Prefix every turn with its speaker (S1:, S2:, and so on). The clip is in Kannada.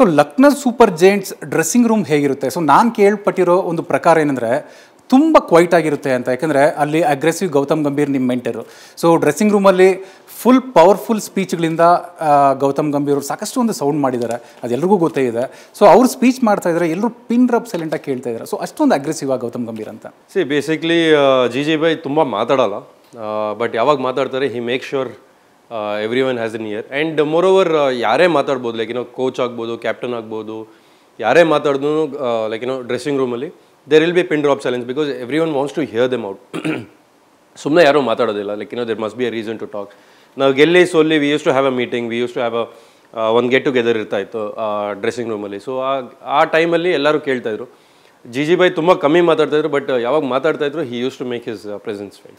S1: So Lucknow super giants dressing room ಹೇಗಿರುತ್ತೆ? ಸೊ ನಾನು ಕೇಳ್ಪಟ್ಟಿರೋ ಒಂದು ಪ್ರಕಾರ ಏನಂದರೆ, ತುಂಬ ಕ್ವೈಟ್ ಆಗಿರುತ್ತೆ ಅಂತ. ಯಾಕಂದರೆ, ಅಲ್ಲಿ ಅಗ್ರೆಸಿವ್ ಗೌತಮ್ ಗಂಭೀರ್ ನಿಮ್ಮ ಮೆಂಟರು ಸೊ ಡ್ರೆಸ್ಸಿಂಗ್ ರೂಮಲ್ಲಿ ಫುಲ್ ಪವರ್ಫುಲ್ ಸ್ಪೀಚ್ಗಳಿಂದ ಗೌತಮ್ ಗಂಭೀರ್ ಅವರು ಸಾಕಷ್ಟು ಒಂದು ಸೌಂಡ್ ಮಾಡಿದ್ದಾರೆ. ಅದೆಲ್ಲರಿಗೂ ಗೊತ್ತೇ ಇದೆ. ಸೊ ಅವ್ರು ಸ್ಪೀಚ್ ಮಾಡ್ತಾ ಇದ್ದಾರೆ ಎಲ್ಲರೂ ಪಿನ್ ರಬ್ ಸೈಲೆಂಟಾಗಿ ಕೇಳ್ತಾ ಇದ್ದಾರೆ ಸೊ ಅಷ್ಟೊಂದು ಅಗ್ರೆಸಿವ್ ಆಗಿ ಗೌತಮ್ ಗಂಭೀರ್ ಅಂತ.
S2: ಸಿ ಬೇಸಿಕ್ಲಿ ಜಿ ಜಿ ಬೈ ತುಂಬ ಮಾತಾಡಲ್ಲ. ಬಟ್ ಯಾವಾಗ ಮಾತಾಡ್ತಾರೆ he make sure everyone has an ear and moreover ಯಾರೇ ಮಾತಾಡ್ಬೋದು ಲೈಕ್ ಏನೋ ಕೋಚ್ ಆಗ್ಬೋದು ಕ್ಯಾಪ್ಟನ್ ಆಗ್ಬೋದು, ಯಾರೇ ಮಾತಾಡಿದ್ರು ಲೈಕ್ ಏನೋ ಡ್ರೆಸ್ಸಿಂಗ್ ರೂಮಲ್ಲಿ there will be pin drop challenge because everyone wants to hear them out ಸುಮ್ಮನೆ ಯಾರೂ ಮಾತಾಡೋದಿಲ್ಲ. ಲೈಕ್ ಏನೋ there must be a reason to talk ನಾವು ಗೆಲ್ಲಿ, ಸೋಲ್ಲಿ we used to have a meeting we used to have a ಒಂದು ಗೆಟ್ ಟುಗೆದರ್ ಇರ್ತಾ ಇತ್ತು ಡ್ರೆಸ್ಸಿಂಗ್ ರೂಮಲ್ಲಿ ಸೊ ಆ ಆ ಟೈಮಲ್ಲಿ ಎಲ್ಲರೂ ಕೇಳ್ತಾಯಿದ್ರು ಜಿ ಜಿ ಬೈ ತುಂಬ ಕಮ್ಮಿ ಮಾತಾಡ್ತಾಯಿದ್ರು ಬಟ್ ಯಾವಾಗ ಮಾತಾಡ್ತಾಯಿದ್ರು he used to make his presence felt